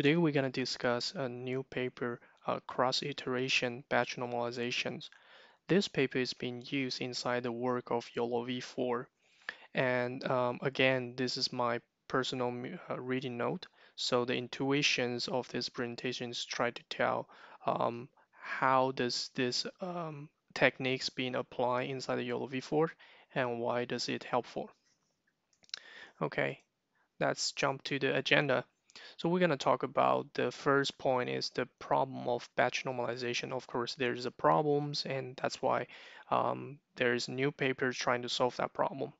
Today we're going to discuss a new paper, uh, cross-iteration batch normalizations. This paper is being used inside the work of YOLO v4. And um, again, this is my personal uh, reading note. So the intuitions of this presentation is try to tell um, how does this um, techniques being applied inside the YOLO v4 and why does it helpful. Okay, let's jump to the agenda. So we're going to talk about the first point is the problem of batch normalization. Of course, there's a problems, and that's why um, there's new papers trying to solve that problem.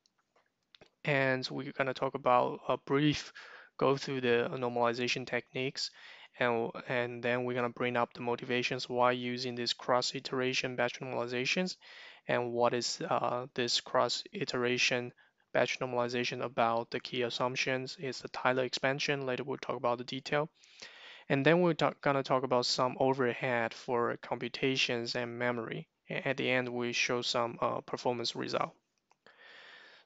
And we're going to talk about a brief go through the normalization techniques, and and then we're going to bring up the motivations why using this cross iteration batch normalizations, and what is uh, this cross iteration batch normalization about the key assumptions is the Tyler expansion. Later we'll talk about the detail. And then we're gonna talk about some overhead for computations and memory. And at the end, we show some uh, performance result.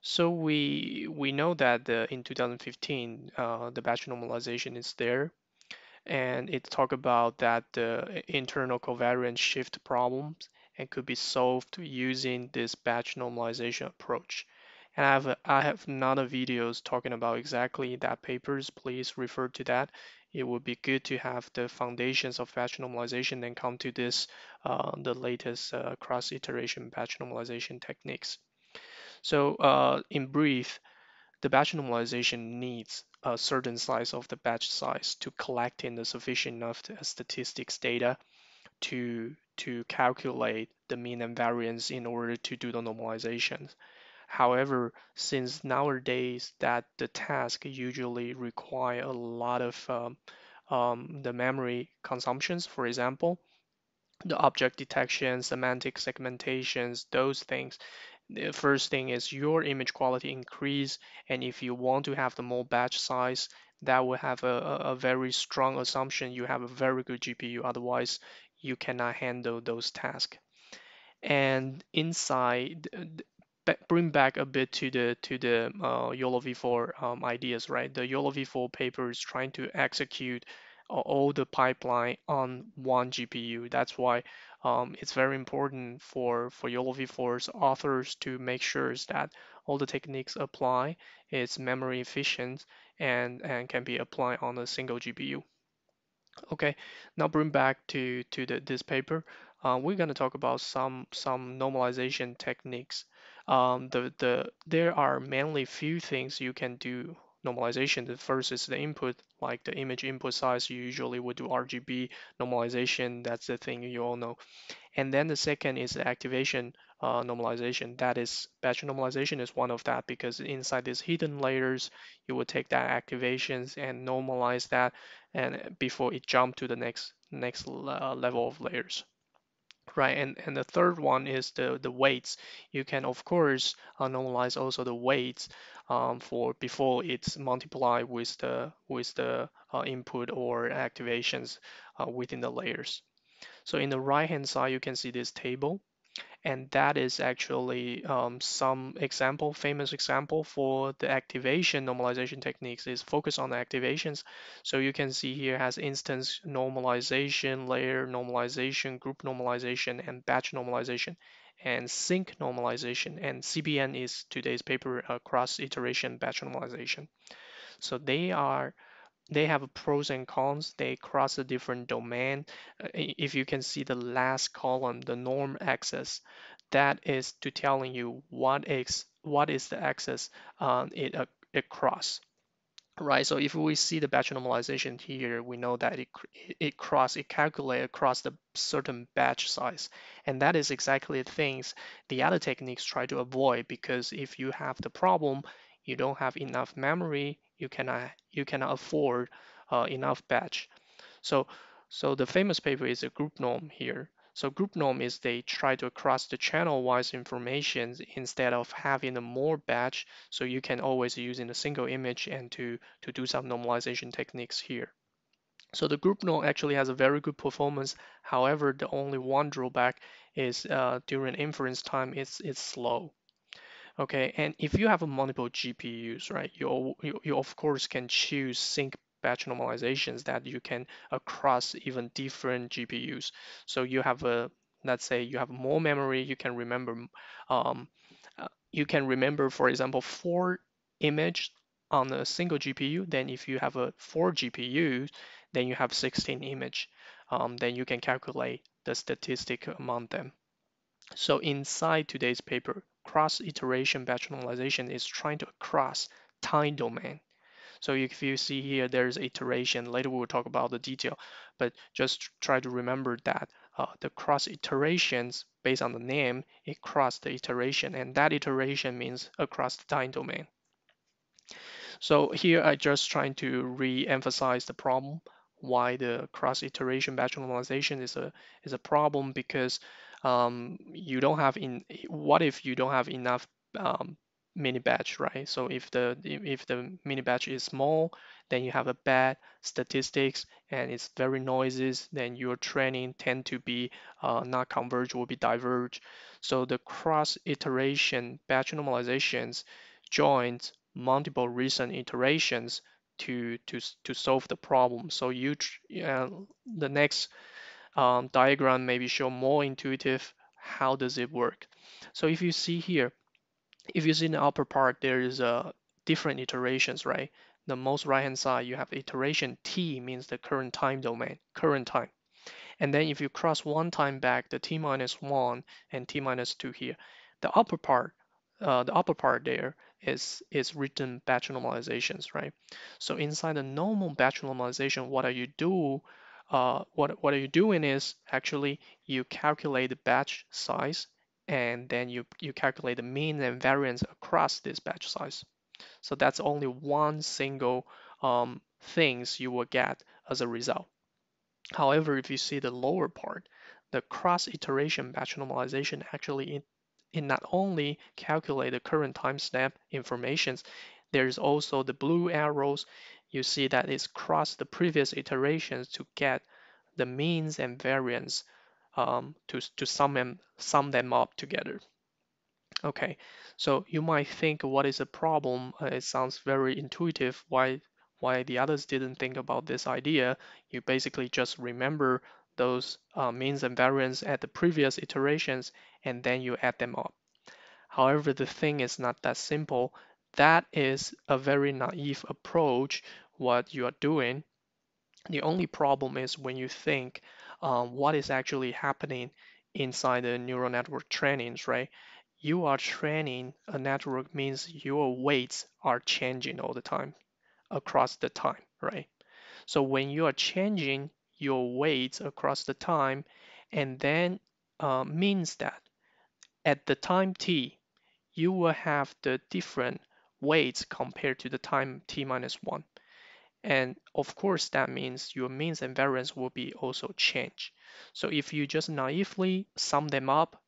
So we we know that the, in 2015, uh, the batch normalization is there, and it talk about that the internal covariance shift problems and could be solved using this batch normalization approach. And I have, I have another videos talking about exactly that papers. Please refer to that. It would be good to have the foundations of batch normalization and come to this, uh, the latest uh, cross-iteration batch normalization techniques. So uh, in brief, the batch normalization needs a certain size of the batch size to collect in the sufficient enough statistics data to to calculate the mean and variance in order to do the normalizations. However, since nowadays that the task usually require a lot of um, um, the memory consumptions, for example, the object detection, semantic segmentations, those things. The first thing is your image quality increase, and if you want to have the more batch size, that will have a, a very strong assumption you have a very good GPU. Otherwise, you cannot handle those tasks. And inside bring back a bit to the to the uh, YOLO v4 um, ideas, right? The YOLO v4 paper is trying to execute all the pipeline on one GPU. That's why um, it's very important for for YOLO v4's authors to make sure that all the techniques apply is memory efficient and and can be applied on a single GPU. Okay, now bring back to to the, this paper. Uh, we're going to talk about some some normalization techniques um, the, the, there are mainly few things you can do normalization. The first is the input, like the image input size. You usually would do RGB normalization. That's the thing you all know. And then the second is the activation uh, normalization. That is batch normalization is one of that because inside these hidden layers, you would take that activations and normalize that, and before it jump to the next next uh, level of layers right? And and the third one is the the weights. You can of course uh, normalize also the weights um, for before it's multiplied with the with the uh, input or activations uh, within the layers. So in the right hand side, you can see this table and that is actually um, some example, famous example for the activation normalization techniques is focus on the activations. So you can see here has instance normalization, layer normalization, group normalization, and batch normalization, and sync normalization. And CBN is today's paper uh, cross iteration batch normalization. So they are they have pros and cons. They cross a different domain. Uh, if you can see the last column, the norm axis, that is to telling you what is what is the axis um, it uh, it cross. Right, so if we see the batch normalization here, we know that it, it cross, it calculate across the certain batch size. And that is exactly the things the other techniques try to avoid because if you have the problem, you don't have enough memory, you cannot you cannot afford uh, enough batch. So so the famous paper is a group norm here. So group norm is they try to cross the channel wise information instead of having a more batch. So you can always use in a single image and to, to do some normalization techniques here. So the group norm actually has a very good performance. However, the only one drawback is uh, during inference time, it's, it's slow. Okay, and if you have a multiple GPUs, right, you, you, you of course can choose sync batch normalizations that you can across even different GPUs. So you have a, let's say you have more memory, you can remember, um, uh, you can remember, for example, four image on a single GPU. Then if you have a four GPUs, then you have 16 image. Um, then you can calculate the statistic among them. So inside today's paper, cross-iteration batch normalization is trying to cross time domain. So if you see here, there's iteration. Later we'll talk about the detail, but just try to remember that uh, the cross iterations based on the name, it cross the iteration, and that iteration means across the time domain. So here I just trying to re-emphasize the problem why the cross iteration batch normalization is a is a problem because um, you don't have in what if you don't have enough um, mini batch, right? So if the if the mini batch is small, then you have a bad statistics and it's very noisy, then your training tend to be uh, not converge, will be diverge. So the cross iteration batch normalizations joins multiple recent iterations to to to solve the problem. So you uh, the next um, diagram maybe show more intuitive how does it work. So if you see here, if you see in the upper part, there is a different iterations, right? The most right hand side, you have iteration t means the current time domain, current time. And then if you cross one time back, the t minus one and t minus two here, the upper part, uh, the upper part there is is written batch normalizations, right? So inside the normal batch normalization, what are you do? Uh, what what are you doing is actually you calculate the batch size and then you you calculate the mean and variance across this batch size. So that's only one single um, things you will get as a result. However, if you see the lower part, the cross iteration batch normalization actually it not only calculate the current timestamp informations, there's also the blue arrows. You see that it's cross the previous iterations to get the means and variance um, to, to sum them, sum them up together. Okay, so you might think what is the problem? Uh, it sounds very intuitive. Why why the others didn't think about this idea? You basically just remember those uh, means and variance at the previous iterations and then you add them up. However, the thing is not that simple. That is a very naive approach what you are doing. The only problem is when you think um, what is actually happening inside the neural network trainings, right? You are training a network means your weights are changing all the time across the time, right? So when you are changing your weights across the time, and then uh, means that at the time t, you will have the different weights compared to the time t minus 1. And of course, that means your means and variance will be also changed. So if you just naively sum them up,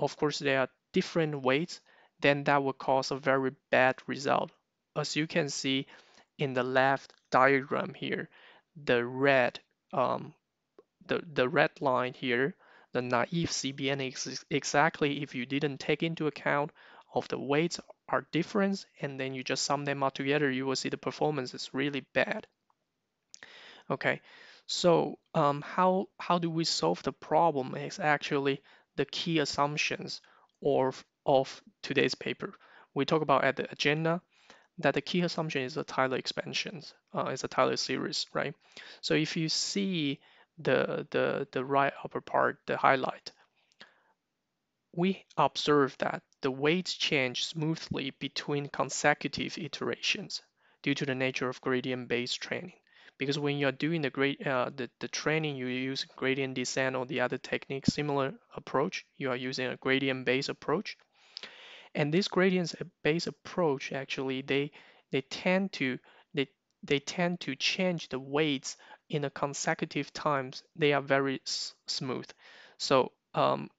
of course, they are different weights, then that will cause a very bad result. As you can see in the left diagram here, the red um, the, the red line here, the naive CBN is exactly if you didn't take into account of the weights are different and then you just sum them up together, you will see the performance is really bad. Okay, so um, how, how do we solve the problem is actually the key assumptions of, of today's paper. We talk about at the agenda that the key assumption is the Taylor expansions, uh, it's a Taylor series, right? So if you see the, the, the right upper part, the highlight, we observe that the weights change smoothly between consecutive iterations due to the nature of gradient-based training. Because when you're doing the, uh, the, the training, you use gradient descent or the other technique, similar approach, you are using a gradient-based approach. And this gradient-based approach, actually, they, they tend to they, they tend to change the weights in a consecutive times. They are very smooth. So um,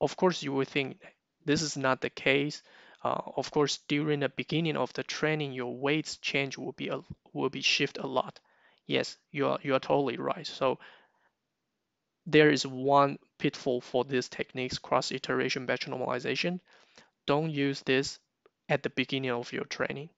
of course, you will think this is not the case. Uh, of course, during the beginning of the training, your weights change will be a, will be shift a lot. Yes, you are you are totally right. So there is one pitfall for these techniques, cross iteration batch normalization. Don't use this at the beginning of your training.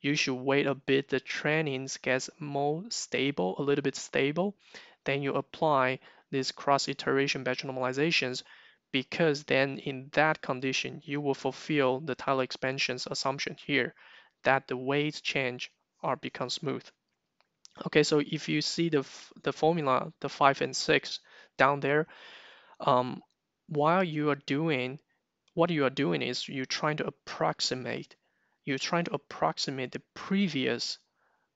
you should wait a bit the trainings gets more stable, a little bit stable. Then you apply these cross iteration batch normalizations because then in that condition, you will fulfill the Taylor expansions assumption here that the weights change are become smooth. Okay, so if you see the, the formula, the five and six down there, um, while you are doing, what you are doing is you're trying to approximate, you're trying to approximate the previous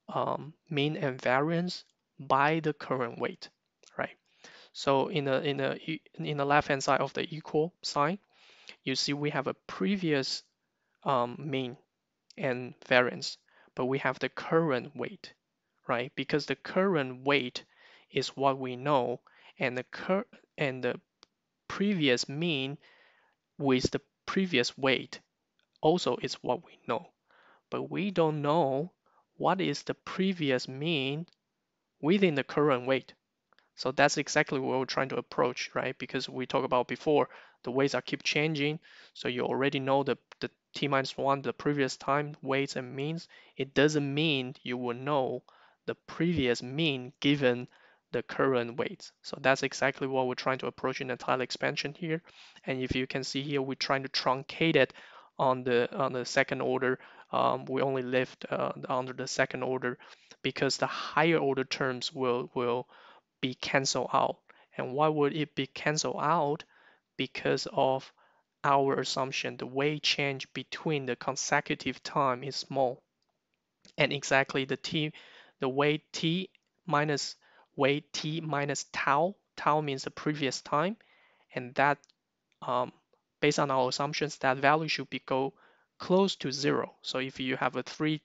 um, mean and variance by the current weight? So in the in the in the left hand side of the equal sign, you see we have a previous um, mean and variance, but we have the current weight, right? Because the current weight is what we know, and the cur and the previous mean with the previous weight also is what we know. But we don't know what is the previous mean within the current weight. So that's exactly what we're trying to approach, right? Because we talked about before, the weights are keep changing. So you already know the, the t minus one, the previous time weights and means. It doesn't mean you will know the previous mean given the current weights. So that's exactly what we're trying to approach in the Taylor expansion here. And if you can see here, we're trying to truncate it on the on the second order. Um, we only lift uh, under the second order because the higher order terms will will be canceled out. And why would it be canceled out? Because of our assumption, the weight change between the consecutive time is small. And exactly the t, the weight t minus weight t minus tau, tau means the previous time, and that um, based on our assumptions, that value should be go close to zero. So if you have a three,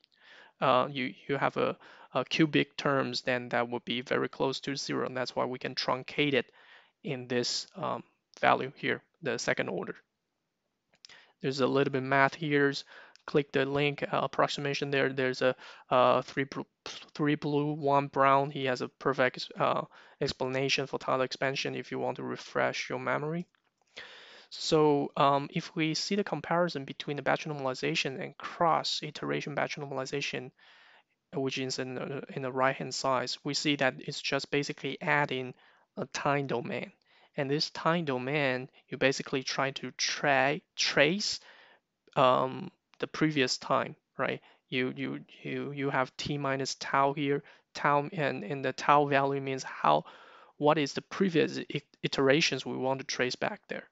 uh, you you have a uh, cubic terms, then that would be very close to zero. And that's why we can truncate it in this um, value here, the second order. There's a little bit math here. Click the link uh, approximation there. There's a uh, three, three blue, one brown. He has a perfect uh, explanation for Taylor expansion if you want to refresh your memory. So um, if we see the comparison between the batch normalization and cross iteration batch normalization, which is in the, in the right hand side, we see that it's just basically adding a time domain. And this time domain, you basically try to tra trace um, the previous time, right? You you you you have t minus tau here, tau and and the tau value means how what is the previous iterations we want to trace back there.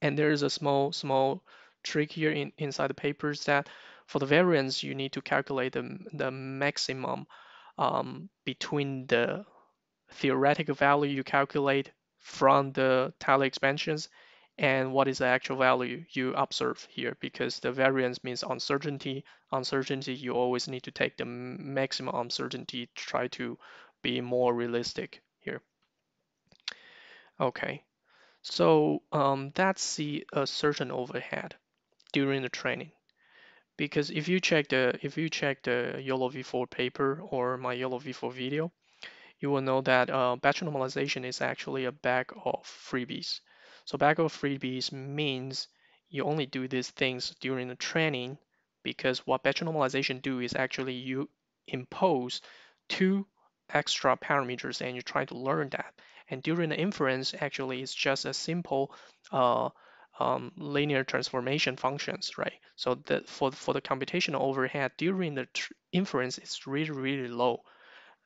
And there is a small small trick here in, inside the papers that for the variance, you need to calculate the, the maximum um, between the theoretical value you calculate from the Taylor expansions and what is the actual value you observe here because the variance means uncertainty. Uncertainty, you always need to take the maximum uncertainty to try to be more realistic here. Okay, so um, that's the assertion overhead during the training because if you check the if you check the YOLO v4 paper or my YOLO v4 video, you will know that uh, batch normalization is actually a bag of freebies. So bag of freebies means you only do these things during the training because what batch normalization do is actually you impose two extra parameters and you try to learn that. And during the inference, actually, it's just a simple uh, um, linear transformation functions, right? So that for, for the computational overhead during the inference is really, really low.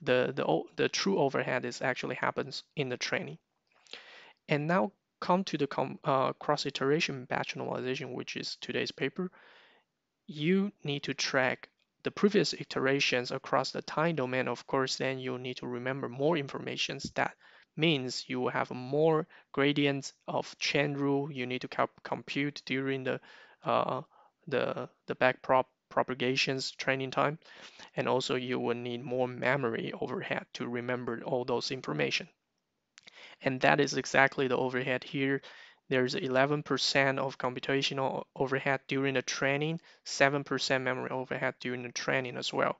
The, the, the true overhead is actually happens in the training. And now come to the uh, cross-iteration batch normalization, which is today's paper. You need to track the previous iterations across the time domain. Of course, then you need to remember more information that means you will have more gradients of chain rule you need to compute during the uh, the the back prop propagations training time. And also you will need more memory overhead to remember all those information. And that is exactly the overhead here. There's 11% of computational overhead during the training 7% memory overhead during the training as well.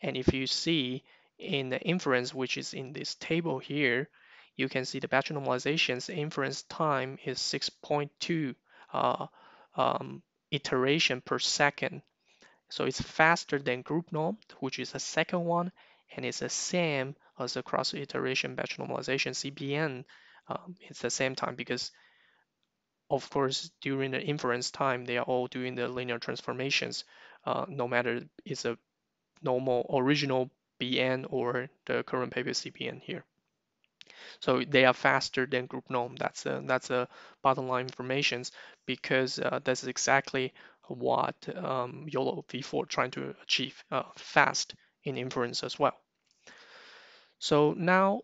And if you see in the inference which is in this table here you can see the batch normalization's inference time is 6.2 uh, um, iteration per second. So it's faster than group norm, which is the second one, and it's the same as the cross iteration batch normalization CBN. Um, it's the same time because of course, during the inference time, they are all doing the linear transformations, uh, no matter it's a normal original BN or the current paper CBN here. So they are faster than group norm. That's a, that's a bottom line information because uh, that's exactly what um, YOLO v4 trying to achieve uh, fast in inference as well. So now,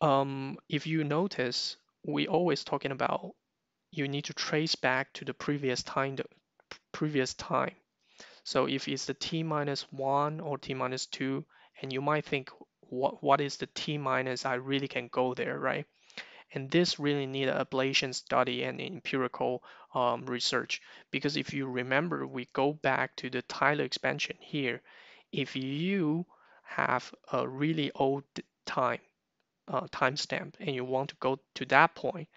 um, if you notice, we always talking about you need to trace back to the previous time, the previous time. So if it's the t minus one or t minus two, and you might think, what what is the t minus? I really can go there, right? And this really need an ablation study and empirical um, research because if you remember, we go back to the Tyler expansion here. If you have a really old time uh, timestamp and you want to go to that point,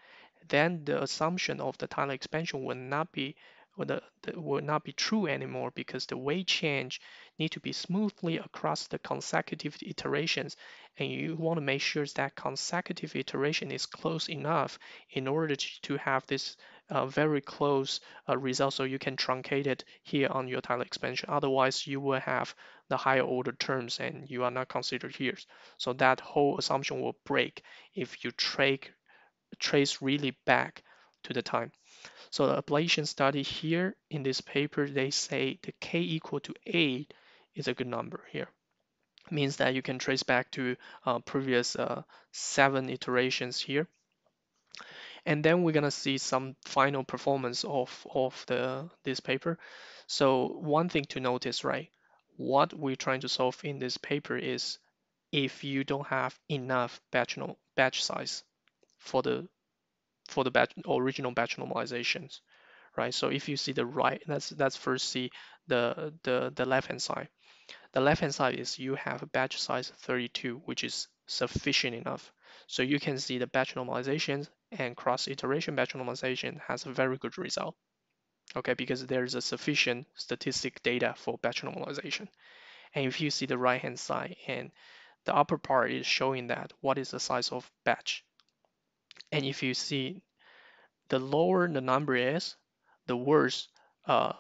then the assumption of the Tyler expansion will not be will, the, the, will not be true anymore because the weight change need to be smoothly across the consecutive iterations. And you want to make sure that consecutive iteration is close enough in order to have this uh, very close uh, result so you can truncate it here on your Tyler expansion. Otherwise you will have the higher order terms and you are not considered here. So that whole assumption will break if you trace really back to the time. So the ablation study here in this paper, they say the k equal to 8 is a good number here. It means that you can trace back to uh, previous uh, seven iterations here. And then we're gonna see some final performance of, of the this paper. So one thing to notice, right? What we're trying to solve in this paper is if you don't have enough batch, batch size for the for the batch, original batch normalizations, right? So if you see the right, let's let's first see the the the left hand side. The left hand side is you have a batch size 32, which is sufficient enough. So you can see the batch normalization and cross iteration batch normalization has a very good result. Okay, because there's a sufficient statistic data for batch normalization. And if you see the right hand side and the upper part is showing that what is the size of batch and if you see the lower the number is, the worse uh,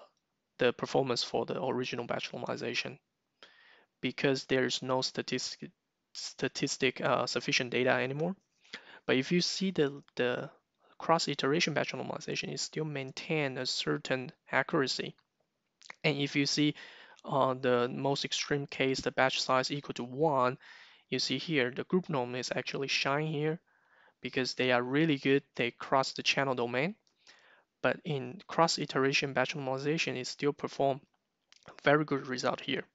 the performance for the original batch normalization because there's no statistic statistic uh, sufficient data anymore. But if you see the the cross iteration batch normalization, it still maintain a certain accuracy. And if you see uh, the most extreme case, the batch size equal to one, you see here the group norm is actually shine here because they are really good. They cross the channel domain. But in cross iteration batch normalization, it still perform very good result here.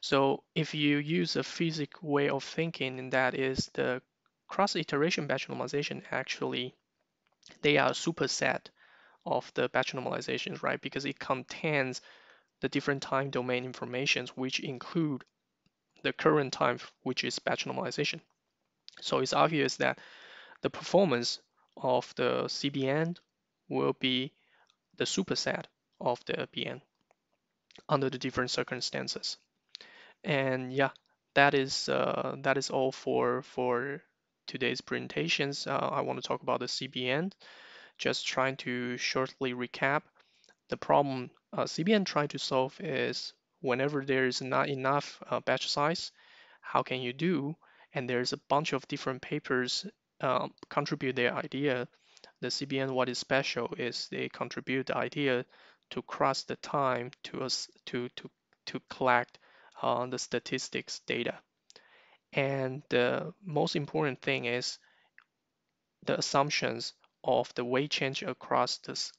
So if you use a physics way of thinking, and that is the cross iteration batch normalization actually they are a superset of the batch normalizations, right? Because it contains the different time domain informations, which include the current time, which is batch normalization. So it's obvious that the performance of the CBN will be the superset of the BN under the different circumstances. And yeah, that is uh, that is all for for today's presentations. Uh, I want to talk about the CBN. Just trying to shortly recap the problem uh, CBN trying to solve is whenever there is not enough uh, batch size, how can you do? And there's a bunch of different papers um, contribute their idea. The CBN, what is special is they contribute the idea to cross the time to us to to to collect uh, the statistics data. And the most important thing is the assumptions of the weight change across the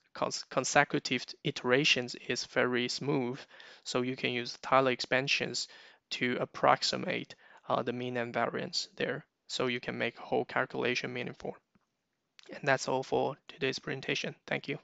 consecutive iterations is very smooth. So you can use Tyler expansions to approximate uh, the mean and variance there so you can make whole calculation meaningful. And that's all for today's presentation. Thank you.